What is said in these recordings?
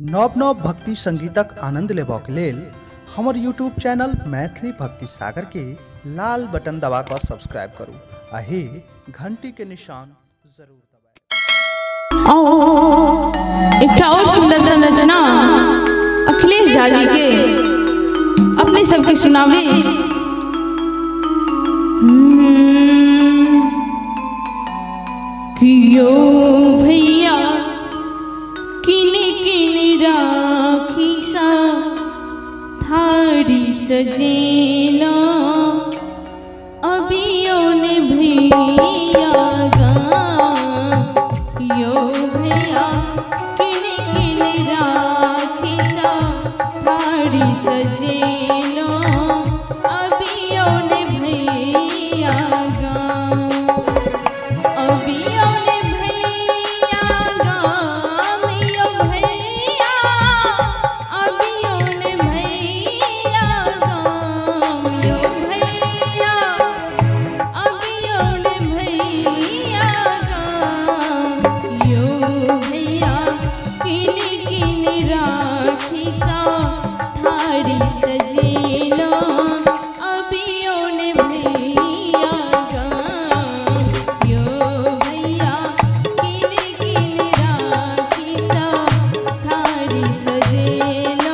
नव नव भक्ति संगीतक आनंद लेबक लेल हमर यूट्यूब चैनल मैथिली भक्ति सागर के लाल बटन दबा कऽ सब्सक्राइब करू आ हे घंटी के निशान ज़रूर एक और सुंदर संरचना अखिलेश झा जी के। अपने सबके सुनावे हम्म, जी Jesus in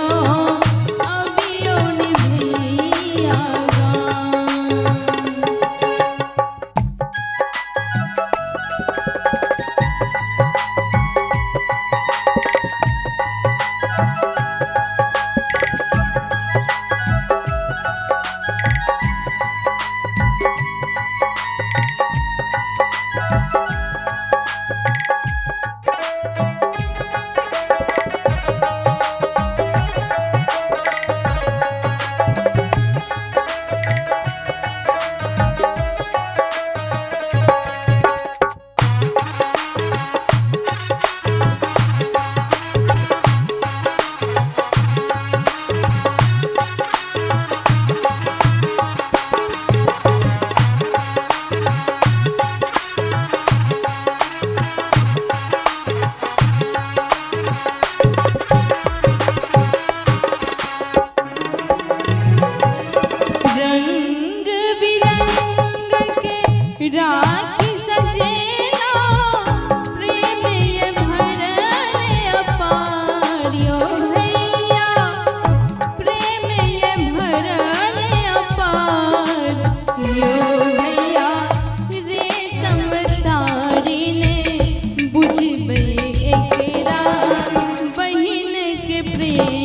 रे